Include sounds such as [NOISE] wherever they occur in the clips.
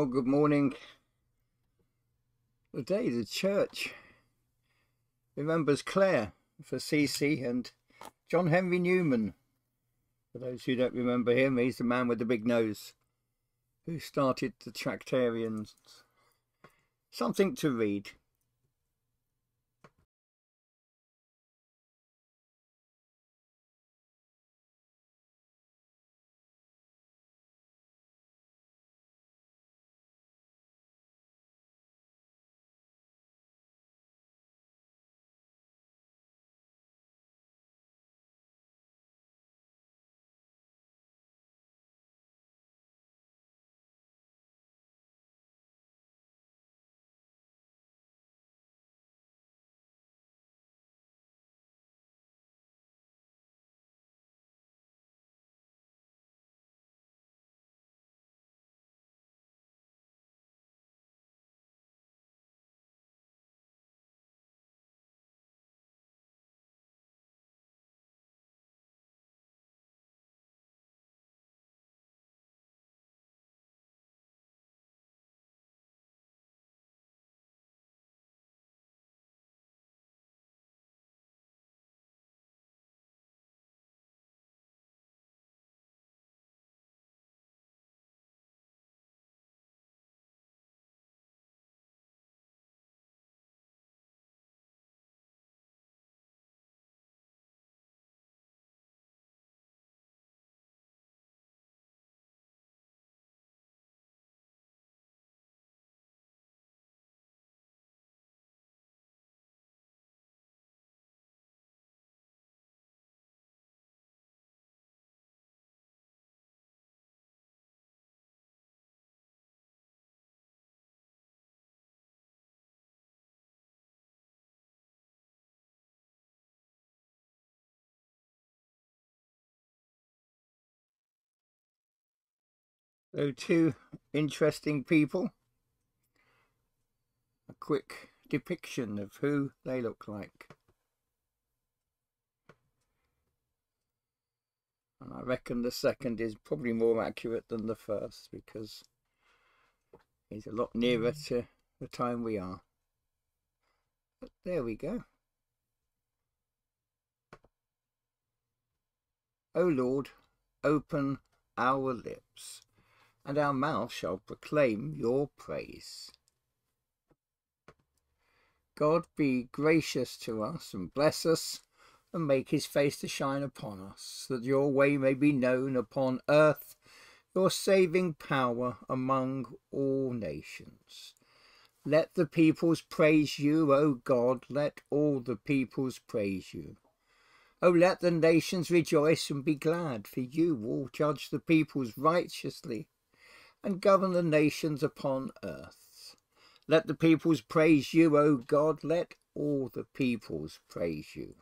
Well, good morning. The day the church remembers Clare of Assisi and John Henry Newman. For those who don't remember him, he's the man with the big nose who started the Tractarians. Something to read. So, two interesting people. A quick depiction of who they look like. And I reckon the second is probably more accurate than the first because he's a lot nearer mm. to the time we are. But there we go. O Lord, open our lips and our mouth shall proclaim your praise. God be gracious to us and bless us and make his face to shine upon us, that your way may be known upon earth, your saving power among all nations. Let the peoples praise you, O God, let all the peoples praise you. O let the nations rejoice and be glad, for you will judge the peoples righteously and govern the nations upon earth. Let the peoples praise you, O God, let all the peoples praise you.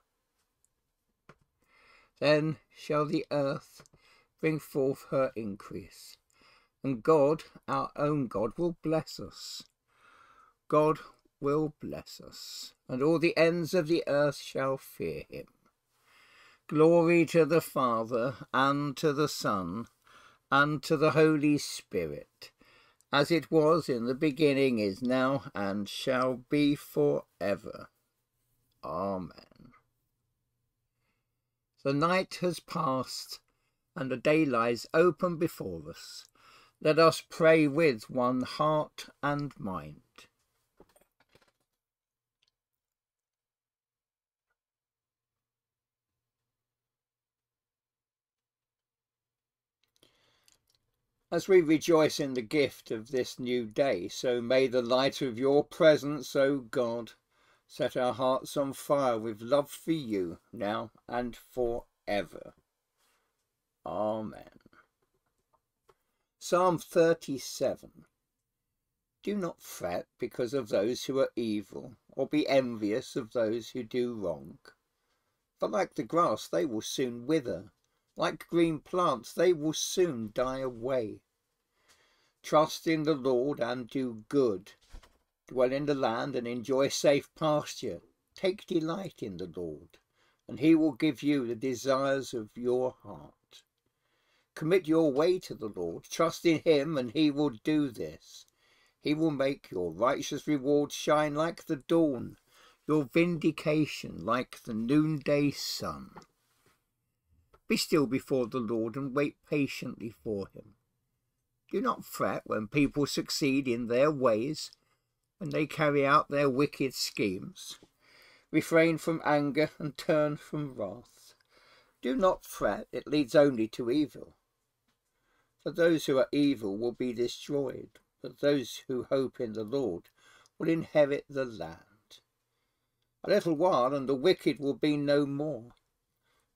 Then shall the earth bring forth her increase, and God, our own God, will bless us. God will bless us, and all the ends of the earth shall fear him. Glory to the Father, and to the Son, and to the Holy Spirit, as it was in the beginning, is now, and shall be for ever. Amen. The night has passed, and the day lies open before us. Let us pray with one heart and mind. As we rejoice in the gift of this new day, so may the light of your presence, O God, set our hearts on fire with love for you, now and for ever. Amen. Psalm 37 Do not fret because of those who are evil, or be envious of those who do wrong. For like the grass they will soon wither, like green plants, they will soon die away. Trust in the Lord and do good. Dwell in the land and enjoy safe pasture. Take delight in the Lord, and he will give you the desires of your heart. Commit your way to the Lord, trust in him, and he will do this. He will make your righteous reward shine like the dawn, your vindication like the noonday sun. Be still before the Lord and wait patiently for him. Do not fret when people succeed in their ways, when they carry out their wicked schemes. Refrain from anger and turn from wrath. Do not fret, it leads only to evil. For those who are evil will be destroyed, but those who hope in the Lord will inherit the land. A little while, and the wicked will be no more.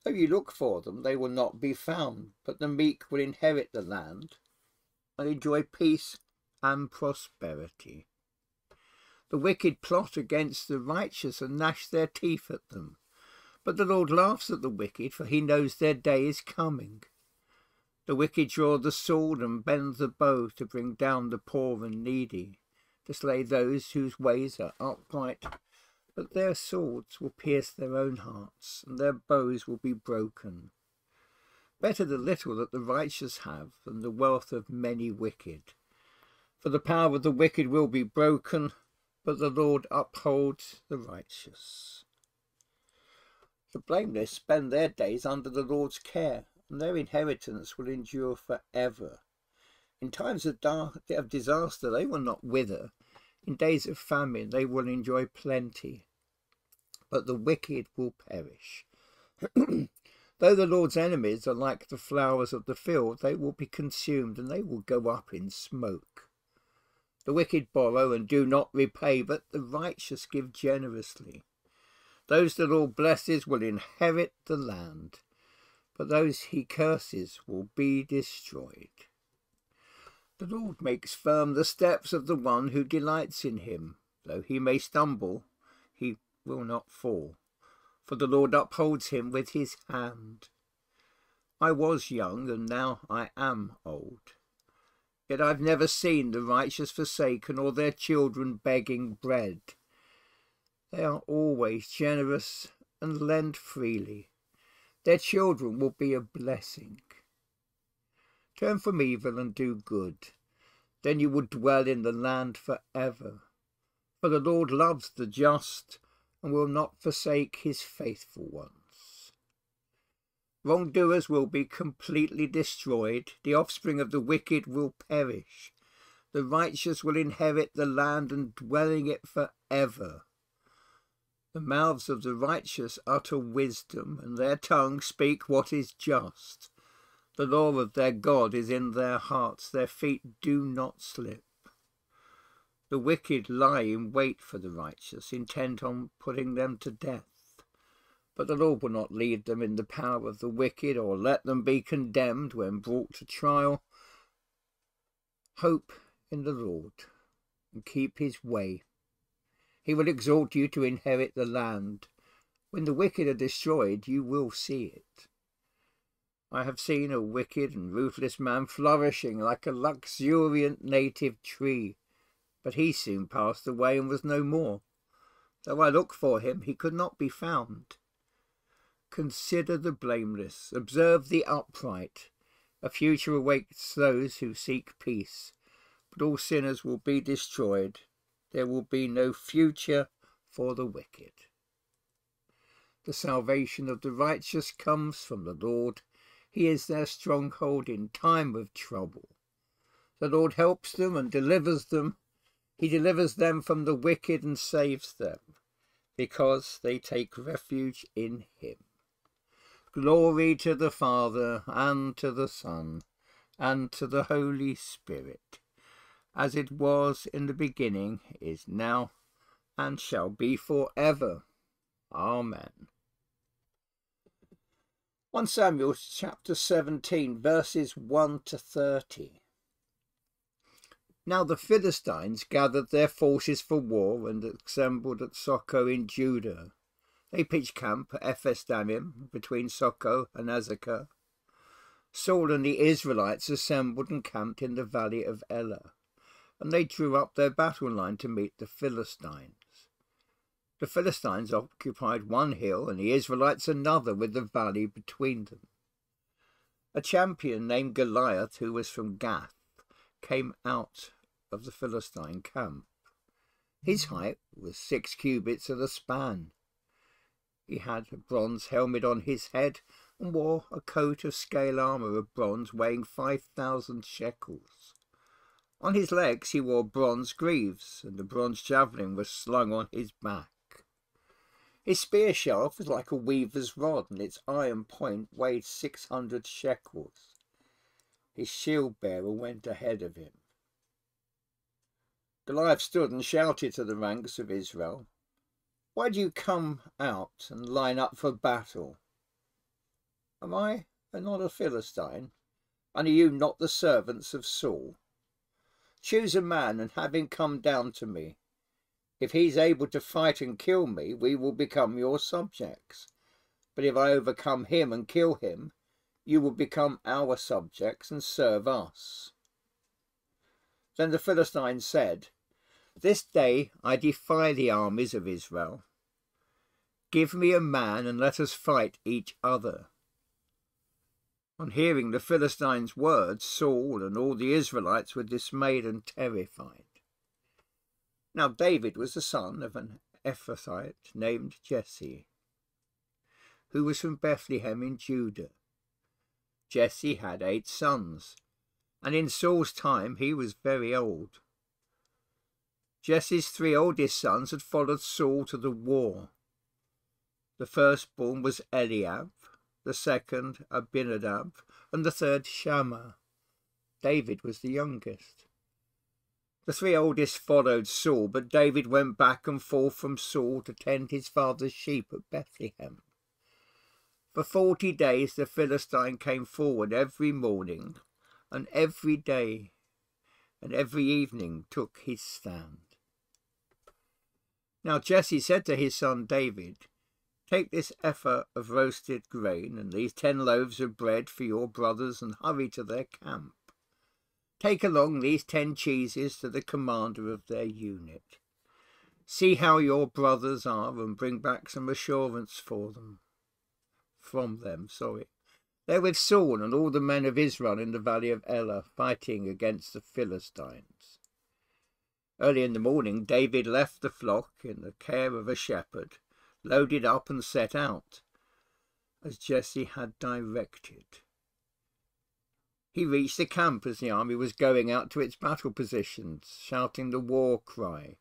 Though you look for them, they will not be found, but the meek will inherit the land and enjoy peace and prosperity. The wicked plot against the righteous and gnash their teeth at them. But the Lord laughs at the wicked, for he knows their day is coming. The wicked draw the sword and bend the bow to bring down the poor and needy, to slay those whose ways are upright. But their swords will pierce their own hearts, and their bows will be broken. Better the little that the righteous have than the wealth of many wicked. For the power of the wicked will be broken, but the Lord upholds the righteous. The blameless spend their days under the Lord's care and their inheritance will endure for ever. In times of, dark, of disaster, they will not wither. In days of famine, they will enjoy plenty. But the wicked will perish. [CLEARS THROAT] Though the Lord's enemies are like the flowers of the field, they will be consumed and they will go up in smoke. The wicked borrow and do not repay, but the righteous give generously. Those the Lord blesses will inherit the land but those he curses will be destroyed. The Lord makes firm the steps of the one who delights in him. Though he may stumble, he will not fall, for the Lord upholds him with his hand. I was young, and now I am old. Yet I've never seen the righteous forsaken or their children begging bread. They are always generous and lend freely. Their children will be a blessing. Turn from evil and do good. Then you will dwell in the land for ever. For the Lord loves the just and will not forsake his faithful ones. Wrongdoers will be completely destroyed. The offspring of the wicked will perish. The righteous will inherit the land and dwell in it for ever. The mouths of the righteous utter wisdom, and their tongues speak what is just. The law of their God is in their hearts, their feet do not slip. The wicked lie in wait for the righteous, intent on putting them to death. But the Lord will not lead them in the power of the wicked, or let them be condemned when brought to trial. Hope in the Lord, and keep his way he will exhort you to inherit the land. When the wicked are destroyed, you will see it. I have seen a wicked and ruthless man flourishing like a luxuriant native tree, but he soon passed away and was no more. Though I looked for him, he could not be found. Consider the blameless, observe the upright. A future awaits those who seek peace, but all sinners will be destroyed there will be no future for the wicked. The salvation of the righteous comes from the Lord. He is their stronghold in time of trouble. The Lord helps them and delivers them. He delivers them from the wicked and saves them, because they take refuge in him. Glory to the Father, and to the Son, and to the Holy Spirit as it was in the beginning, is now, and shall be for ever. Amen. 1 Samuel chapter 17, verses 1 to 30. Now the Philistines gathered their forces for war and assembled at Socoh in Judah. They pitched camp at Ephes Dammim between Socoh and Azekah. Saul and the Israelites assembled and camped in the valley of Elah and they drew up their battle line to meet the Philistines. The Philistines occupied one hill and the Israelites another with the valley between them. A champion named Goliath, who was from Gath, came out of the Philistine camp. His height was six cubits and a span. He had a bronze helmet on his head and wore a coat of scale armour of bronze weighing five thousand shekels. On his legs he wore bronze greaves, and a bronze javelin was slung on his back. His spear shaft was like a weaver's rod, and its iron point weighed six hundred shekels. His shield bearer went ahead of him. Goliath stood and shouted to the ranks of Israel, Why do you come out and line up for battle? Am I not a Philistine? And are you not the servants of Saul? Choose a man and have him come down to me. If he's able to fight and kill me, we will become your subjects. But if I overcome him and kill him, you will become our subjects and serve us. Then the Philistines said, This day I defy the armies of Israel. Give me a man and let us fight each other. On hearing the Philistines' words, Saul and all the Israelites were dismayed and terrified. Now David was the son of an Ephrathite named Jesse, who was from Bethlehem in Judah. Jesse had eight sons, and in Saul's time he was very old. Jesse's three oldest sons had followed Saul to the war. The firstborn was Eliab, the second Abinadab, and the third Shammah. David was the youngest. The three oldest followed Saul, but David went back and forth from Saul to tend his father's sheep at Bethlehem. For forty days the Philistine came forward every morning, and every day and every evening took his stand. Now Jesse said to his son David, Take this ephah of roasted grain and these ten loaves of bread for your brothers and hurry to their camp. Take along these ten cheeses to the commander of their unit. See how your brothers are and bring back some assurance for them. From them, sorry. They're with Saul and all the men of Israel in the valley of Elah, fighting against the Philistines. Early in the morning, David left the flock in the care of a shepherd, loaded up and set out, as Jesse had directed. He reached the camp as the army was going out to its battle positions, shouting the war cry.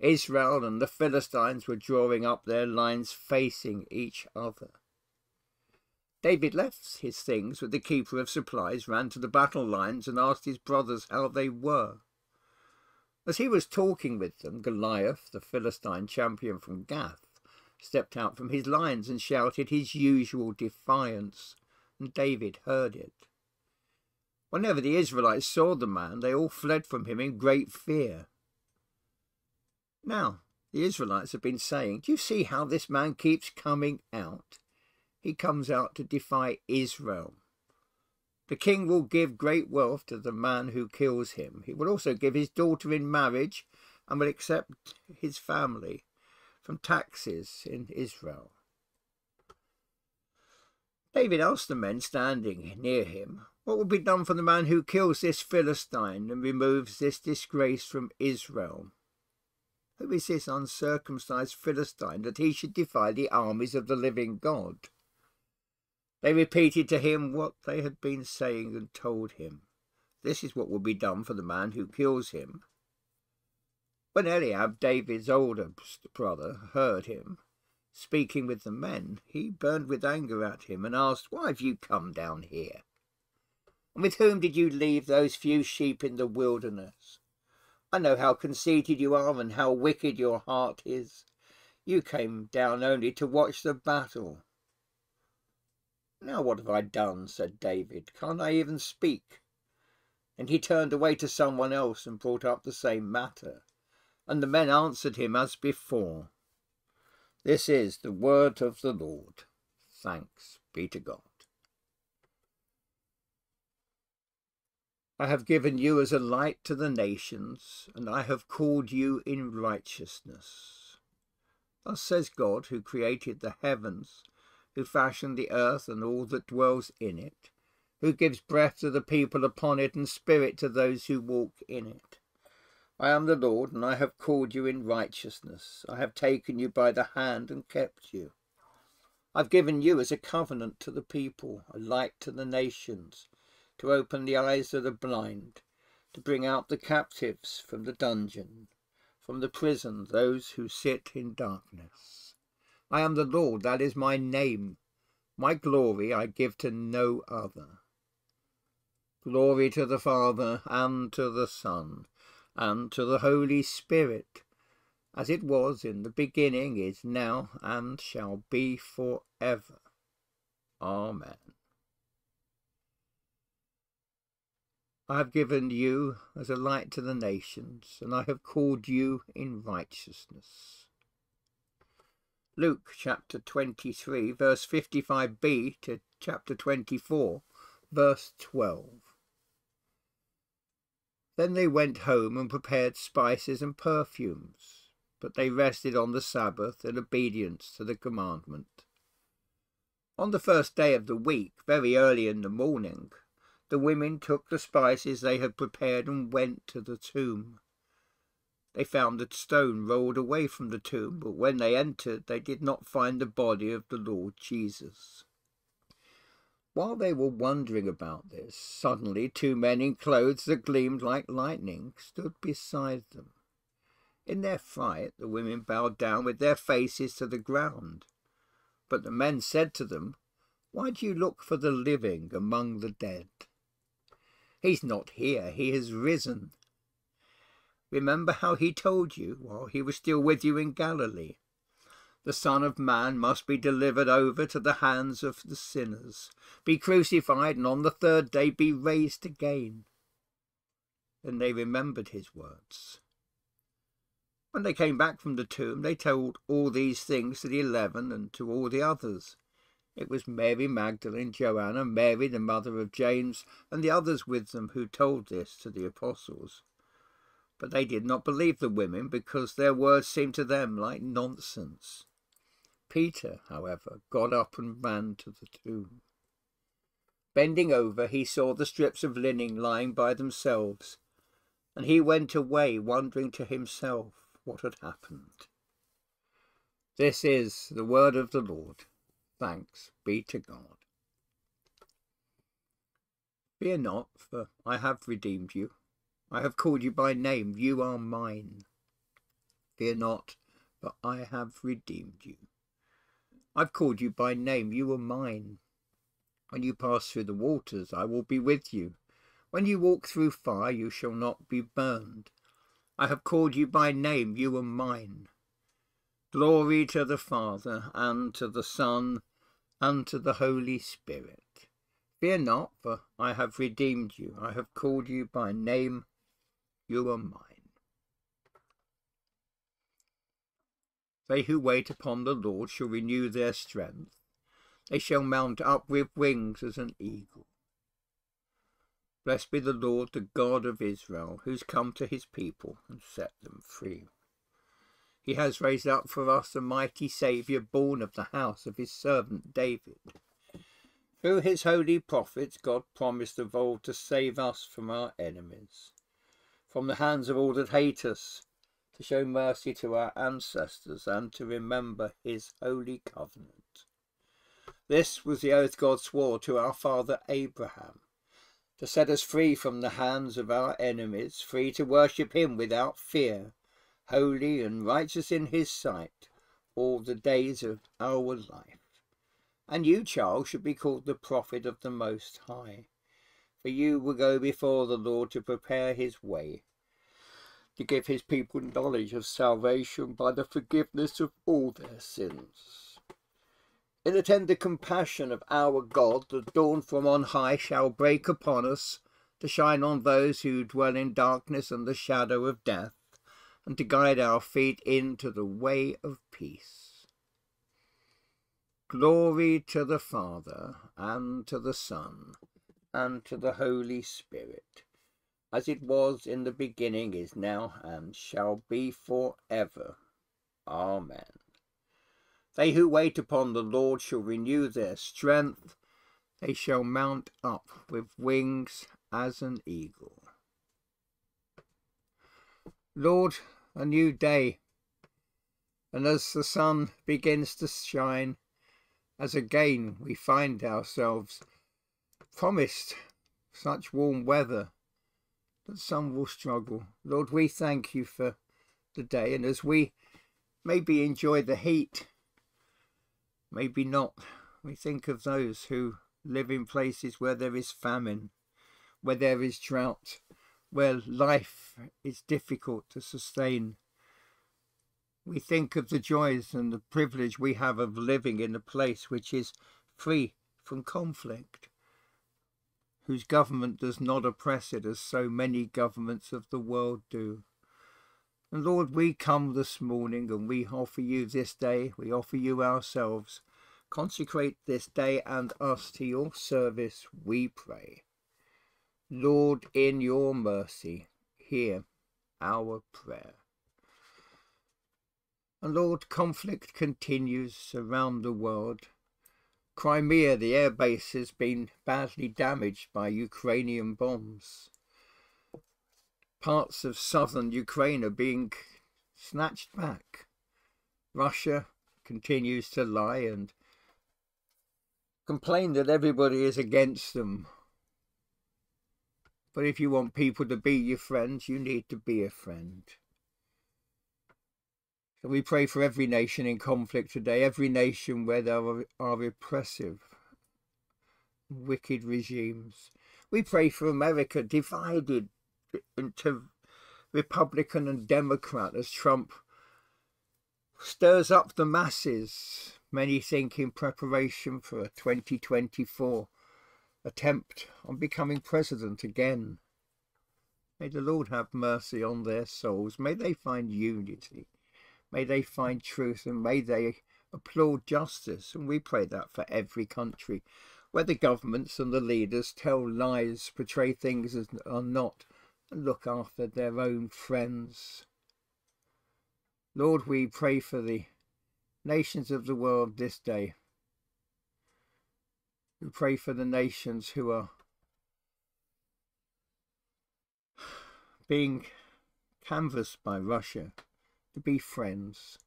Israel and the Philistines were drawing up their lines facing each other. David left his things with the keeper of supplies, ran to the battle lines, and asked his brothers how they were. As he was talking with them, Goliath, the Philistine champion from Gath, stepped out from his lines and shouted his usual defiance, and David heard it. Whenever the Israelites saw the man, they all fled from him in great fear. Now, the Israelites have been saying, Do you see how this man keeps coming out? He comes out to defy Israel. The king will give great wealth to the man who kills him. He will also give his daughter in marriage and will accept his family from taxes in Israel. David asked the men standing near him, what will be done for the man who kills this Philistine and removes this disgrace from Israel? Who is this uncircumcised Philistine that he should defy the armies of the living God? They repeated to him what they had been saying and told him. This is what will be done for the man who kills him. When Eliab, David's older brother, heard him speaking with the men, he burned with anger at him and asked, Why have you come down here? And with whom did you leave those few sheep in the wilderness? I know how conceited you are and how wicked your heart is. You came down only to watch the battle. Now what have I done? said David. Can't I even speak? And he turned away to someone else and brought up the same matter. And the men answered him as before. This is the word of the Lord. Thanks be to God. I have given you as a light to the nations, and I have called you in righteousness. Thus says God, who created the heavens, who fashioned the earth and all that dwells in it, who gives breath to the people upon it and spirit to those who walk in it. I am the Lord, and I have called you in righteousness. I have taken you by the hand and kept you. I've given you as a covenant to the people, a light to the nations, to open the eyes of the blind, to bring out the captives from the dungeon, from the prison those who sit in darkness. I am the Lord, that is my name. My glory I give to no other. Glory to the Father, and to the Son, and to the Holy Spirit, as it was in the beginning, is now, and shall be for ever. Amen. I have given you as a light to the nations, and I have called you in righteousness. Luke chapter 23, verse 55b to chapter 24, verse 12. Then they went home and prepared spices and perfumes, but they rested on the Sabbath in obedience to the commandment. On the first day of the week, very early in the morning, the women took the spices they had prepared and went to the tomb. They found the stone rolled away from the tomb, but when they entered, they did not find the body of the Lord Jesus. While they were wondering about this, suddenly two men in clothes that gleamed like lightning stood beside them. In their fright, the women bowed down with their faces to the ground. But the men said to them, Why do you look for the living among the dead? He's not here, he has risen. Remember how he told you while he was still with you in Galilee. The Son of Man must be delivered over to the hands of the sinners, be crucified, and on the third day be raised again. Then they remembered his words. When they came back from the tomb, they told all these things to the eleven and to all the others. It was Mary Magdalene, Joanna, Mary the mother of James, and the others with them who told this to the apostles. But they did not believe the women because their words seemed to them like nonsense. Peter, however, got up and ran to the tomb. Bending over, he saw the strips of linen lying by themselves, and he went away wondering to himself what had happened. This is the word of the Lord. Thanks be to God. Fear not, for I have redeemed you. I have called you by name. You are mine. Fear not, for I have redeemed you. I've called you by name. You are mine. When you pass through the waters, I will be with you. When you walk through fire, you shall not be burned. I have called you by name, you are mine. Glory to the Father, and to the Son, and to the Holy Spirit. Fear not, for I have redeemed you. I have called you by name, you are mine. They who wait upon the Lord shall renew their strength. They shall mount up with wings as an eagle. Blessed be the Lord, the God of Israel, who's come to his people and set them free. He has raised up for us a mighty Saviour, born of the house of his servant David. Through his holy prophets, God promised of old to save us from our enemies, from the hands of all that hate us, to show mercy to our ancestors, and to remember his holy covenant. This was the oath God swore to our father Abraham to set us free from the hands of our enemies, free to worship him without fear, holy and righteous in his sight, all the days of our life. And you, child, should be called the prophet of the Most High, for you will go before the Lord to prepare his way, to give his people knowledge of salvation by the forgiveness of all their sins in the tender compassion of our God, the dawn from on high shall break upon us, to shine on those who dwell in darkness and the shadow of death, and to guide our feet into the way of peace. Glory to the Father, and to the Son, and to the Holy Spirit, as it was in the beginning, is now, and shall be for ever. Amen. They who wait upon the Lord shall renew their strength. They shall mount up with wings as an eagle. Lord, a new day, and as the sun begins to shine, as again we find ourselves promised such warm weather that some will struggle. Lord, we thank you for the day, and as we maybe enjoy the heat, maybe not, we think of those who live in places where there is famine, where there is drought, where life is difficult to sustain. We think of the joys and the privilege we have of living in a place which is free from conflict, whose government does not oppress it as so many governments of the world do. And Lord, we come this morning and we offer you this day, we offer you ourselves Consecrate this day and us to your service, we pray. Lord, in your mercy, hear our prayer. And Lord, conflict continues around the world. Crimea, the air base, has been badly damaged by Ukrainian bombs. Parts of southern Ukraine are being snatched back. Russia continues to lie and complain that everybody is against them. But if you want people to be your friends, you need to be a friend. So we pray for every nation in conflict today, every nation where there are, are oppressive, wicked regimes. We pray for America divided into Republican and Democrat as Trump stirs up the masses many think in preparation for a 2024 attempt on becoming president again. May the Lord have mercy on their souls. May they find unity. May they find truth and may they applaud justice. And we pray that for every country where the governments and the leaders tell lies, portray things as are not, and look after their own friends. Lord, we pray for the nations of the world this day. We pray for the nations who are being canvassed by Russia to be friends,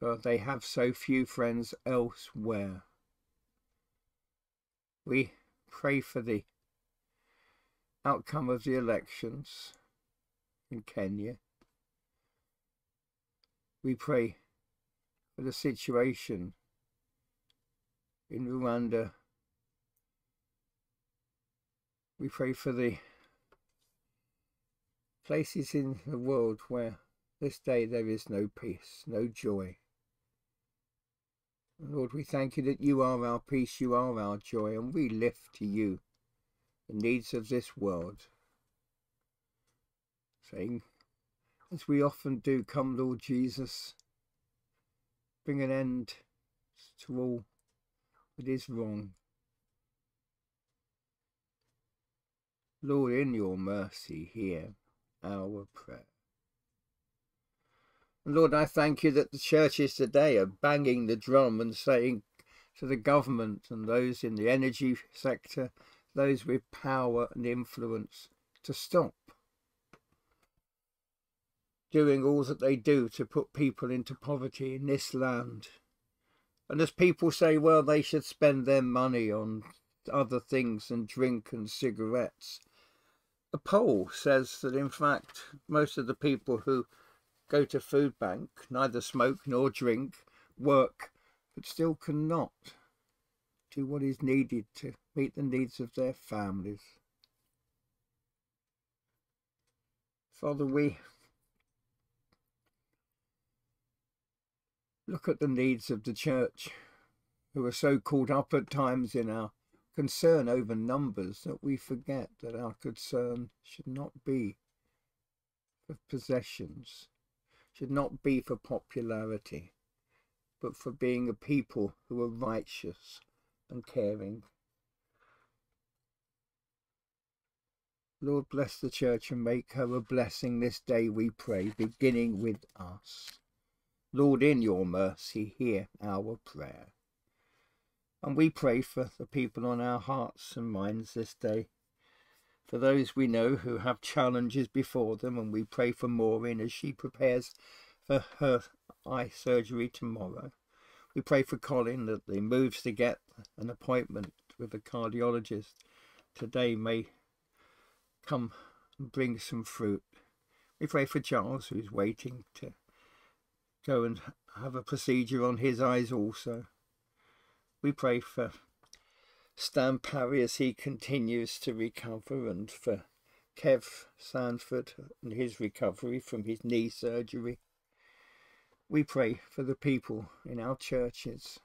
but they have so few friends elsewhere. We pray for the outcome of the elections in Kenya. We pray for the situation in Rwanda. We pray for the places in the world where this day there is no peace, no joy. Lord, we thank you that you are our peace, you are our joy, and we lift to you the needs of this world. Saying, as we often do, come, Lord Jesus, bring an end to all that is wrong. Lord, in your mercy, hear our prayer. Lord, I thank you that the churches today are banging the drum and saying to the government and those in the energy sector, those with power and influence, to stop doing all that they do to put people into poverty in this land. And as people say, well, they should spend their money on other things than drink and cigarettes. A poll says that, in fact, most of the people who go to food bank neither smoke nor drink, work, but still cannot do what is needed to meet the needs of their families. Father, we Look at the needs of the church, who are so caught up at times in our concern over numbers that we forget that our concern should not be for possessions, should not be for popularity, but for being a people who are righteous and caring. Lord, bless the church and make her a blessing this day, we pray, beginning with us. Lord, in your mercy, hear our prayer. And we pray for the people on our hearts and minds this day. For those we know who have challenges before them, and we pray for Maureen as she prepares for her eye surgery tomorrow. We pray for Colin that he moves to get an appointment with a cardiologist today may come and bring some fruit. We pray for Charles, who's waiting to go and have a procedure on his eyes also. We pray for Stan Parry as he continues to recover and for Kev Sanford and his recovery from his knee surgery. We pray for the people in our churches,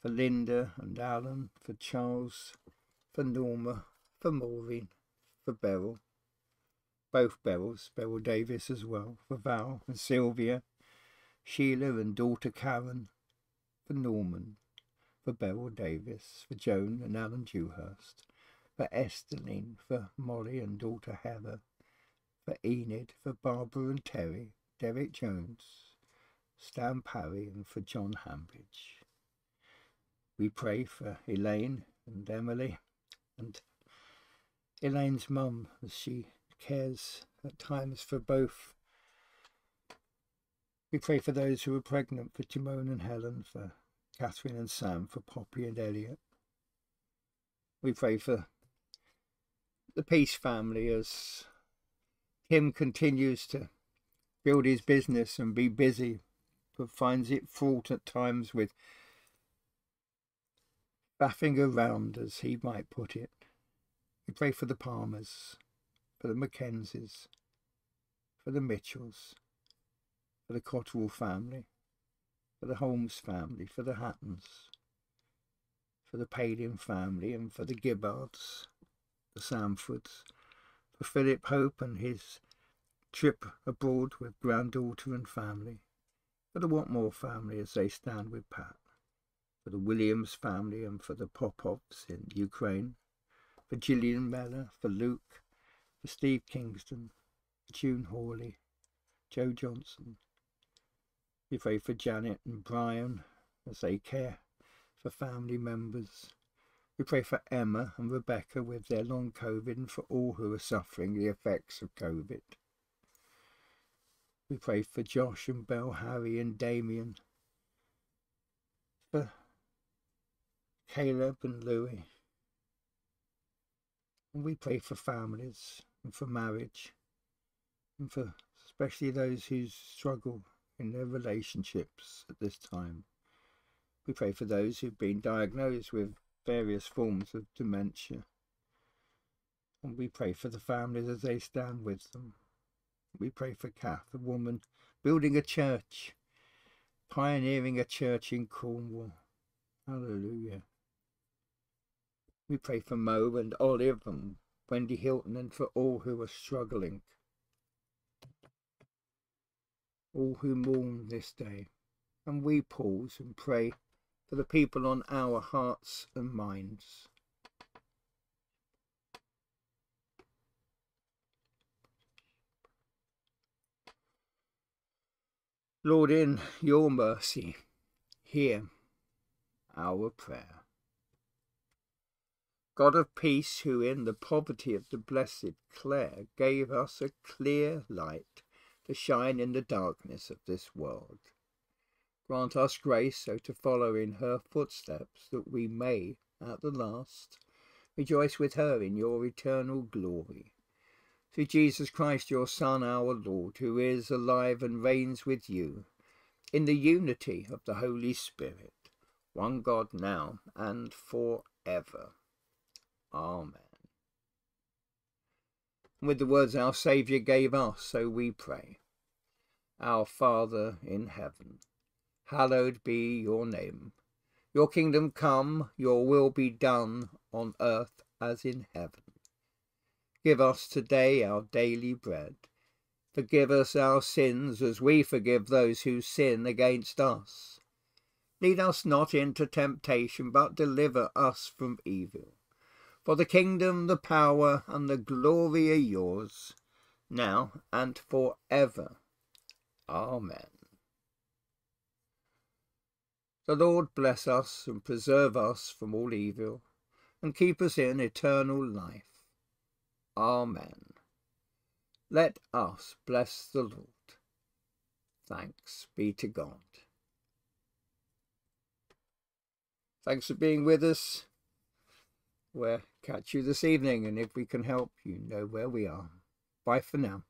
for Linda and Alan, for Charles, for Norma, for Maureen, for Beryl, both Beryls, Beryl Davis as well, for Val and Sylvia, Sheila and daughter Karen, for Norman, for Beryl Davis, for Joan and Alan Dewhurst, for Esteline, for Molly and daughter Heather, for Enid, for Barbara and Terry, Derek Jones, Stan Parry and for John Hambridge. We pray for Elaine and Emily and Elaine's mum as she cares at times for both. We pray for those who are pregnant, for Timon and Helen, for Catherine and Sam, for Poppy and Elliot. We pray for the Peace family as Tim continues to build his business and be busy, but finds it fraught at times with faffing around, as he might put it. We pray for the Palmers, for the Mackenzies, for the Mitchells, for the Cotterill family, for the Holmes family, for the Hattons, for the Palin family, and for the Gibbards, the Sanfords, for Philip Hope and his trip abroad with granddaughter and family, for the Watmore family as they stand with Pat, for the Williams family and for the Popovs in Ukraine, for Gillian Mellor, for Luke, for Steve Kingston, June Hawley, Joe Johnson. We pray for Janet and Brian as they care for family members. We pray for Emma and Rebecca with their long COVID and for all who are suffering the effects of COVID. We pray for Josh and Belle, Harry and Damien, for Caleb and Louis, and we pray for families and for marriage and for especially those who struggle in their relationships at this time. We pray for those who've been diagnosed with various forms of dementia. And we pray for the families as they stand with them. We pray for Kath, a woman building a church, pioneering a church in Cornwall. Hallelujah. We pray for Mo and Olive and Wendy Hilton and for all who are struggling. All who mourn this day. And we pause and pray for the people on our hearts and minds. Lord, in your mercy, hear our prayer. God of peace, who in the poverty of the blessed Clare gave us a clear light to shine in the darkness of this world. Grant us grace so to follow in her footsteps that we may, at the last, rejoice with her in your eternal glory. Through Jesus Christ, your Son, our Lord, who is alive and reigns with you, in the unity of the Holy Spirit, one God now and for ever. Amen. With the words our Saviour gave us, so we pray. Our Father in heaven, hallowed be your name. Your kingdom come, your will be done on earth as in heaven. Give us today our daily bread. Forgive us our sins as we forgive those who sin against us. Lead us not into temptation, but deliver us from evil. For the kingdom, the power, and the glory are yours, now and for ever. Amen. The Lord bless us and preserve us from all evil, and keep us in eternal life. Amen. Let us bless the Lord. Thanks be to God. Thanks for being with us. We'll catch you this evening, and if we can help, you know where we are. Bye for now.